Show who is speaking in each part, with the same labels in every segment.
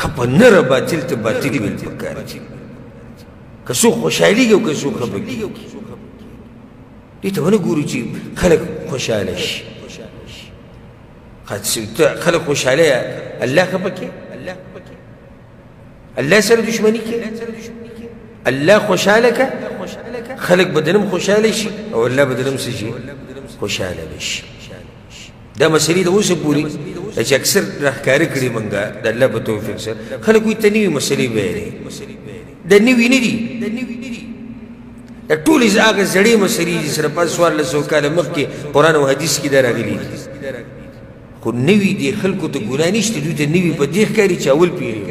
Speaker 1: خپ نر باطل ته باطل ویل پکار دي که څو خوشحالي او که څو خپه دي دې ته ونه ګورو چې خلک خوشاله شي خلک خوشاله الله خپه کې الله سره دشمني کې الله خوشاله که خلک بدنم خوشاله شي او الله بدنم سجي خوشاله بشي دا مسلې د اوسه پوری چې اکثر راخکاره کړي مونږه د الله په توفیق سره خلک وي تنوي مسلې وایي د نوی نه دي د ټول هغه زړې مسلې دي سره په سوال له سو کاله مخکې قران او حدیث کې دراغلي دي خو نوی دي خلکو ته ګناه نشته دوی ته نوی په دې ښکاري چې اول پیری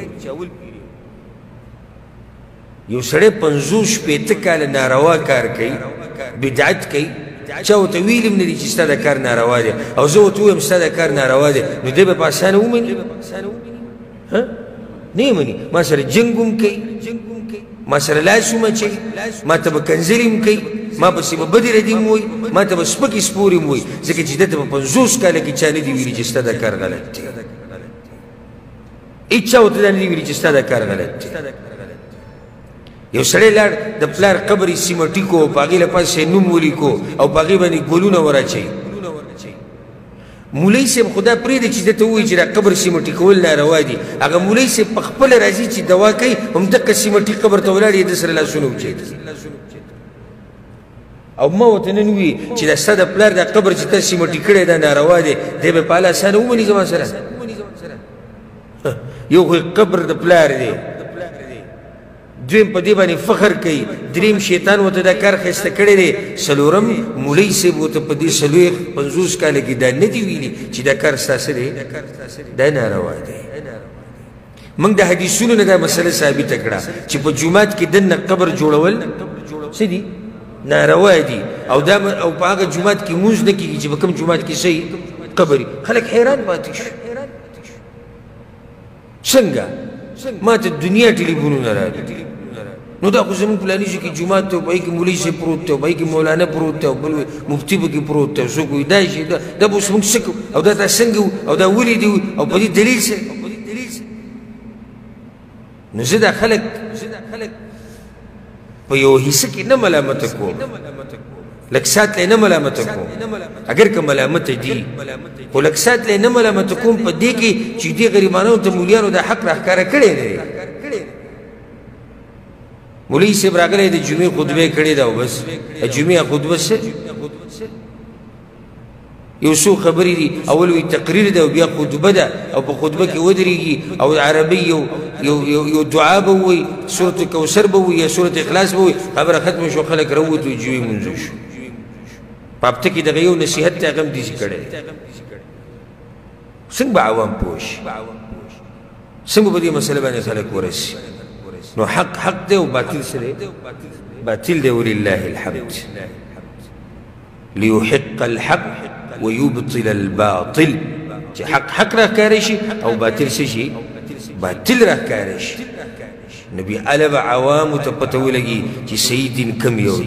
Speaker 1: یو سړی پنځوس شپېته کاله ناروا کار کوي بدعت کوي چا ورته ویلي هم نه دي چې ستا دا کار ناروا دی او زه ورته ووایم ستا دا کار ناروا دی نو دی به په اسانه ومني نه یې مني ما سره جنګ هم کوي ما سره لاس هم اچوي ما ته به کنځلې هم کوي ما پسې به بدې ردي هم وایي ما ته به سپکې سپورې هم وایي ځکه چې ده ته په پنځوس کاله کې چا نه دي ویلي چې ستا دا کار غلط دی هیڅ او تل نه ویل چې ستاده کار غلط دی یو سړی لړ د پلار قبر سیمټی کو پاګی له پاسه نوم ولی کو او پاګی باندې ګولونه وراچي مولای صاحب خدا پرې دی چې د ته وی چې دا قبر سیمټی کول نه روا دي هغه مولای صاحب په خپل راځي چې دوا کوي هم د قسمټی قبر ته ولاړ دي سره لاسونه وچي او ما ورته نن وي چې د ستا د پلار د قبر چې تا سیمټي کړی دا ناروا دی دی به په اله سره ومني زما سره یو خو قبر د پلار دی دویم په دې باندې فخر کوي دریم شیطان ورته دا کار ښایسته کړی دی څلورم مولوي صاحب ورته په دې څلوېښت پنځوس کاله کې دا نه دي ویلي چې دا کار ستاسو دی دا ناروا دی موږ د حدیثونو نه دا مسله ثابته کړه چې په جمعات کې دنه قبر جوړول څه دي ناروا دي او دا او په هغه جمعات کې موږ نه کیږي چې په کوم جمعات کې شي قبر خلک حیران پاتې شو څنګه ما ته دنیا ټلیفونونه راغلي نو دا خو زموږ پلاني شي کې جمعه ته وایي کې مولوي سي پروت ته وایي کې مولانا پروت ته بل مفتی به کې پروت ته څوک وایي دا شي دا دا به څنګه سکو او دا دا څنګه او دا ولي دی او په دې دلیل څه نو زه دا خلک په یو حصہ کې نه ملامت کوم لکه سات نه ملامت کوم اگر که ملامت دي خو لکه سات نه ملامت کوم په دې کې چې دې غریبانو ته مولیانو د حق راښکاره کړی دی مولوی صاحب راغلی د جمعې خطبه کړې ده او بس د جمعې خطبه سه یو څو خبرې دي اول وی تقریر ده او بیا خطبه ده او په خطبه کې ودرېږي او عربي یو یو یو دعا به وي سورۃ کوثر به وي یا سورۃ اخلاص به وي خبره ختم شو خلک راووتو جمعې مونږ شو پاپته کې دغه یو نصیحت ته غم دي ذکر کړي څنګه به عوام پوش څنګه به دې مسله باندې خلک ورسي نو حق حق دی او باطل څه دی باطل دی ولله الحمد ليحق الحق ويبطل الباطل چې حق حق راکاره شي او باطل څه شي باطل راکاره شي نبي علب عوام ته پته ولګي چې سيدين کم یو دی